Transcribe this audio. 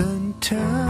than time.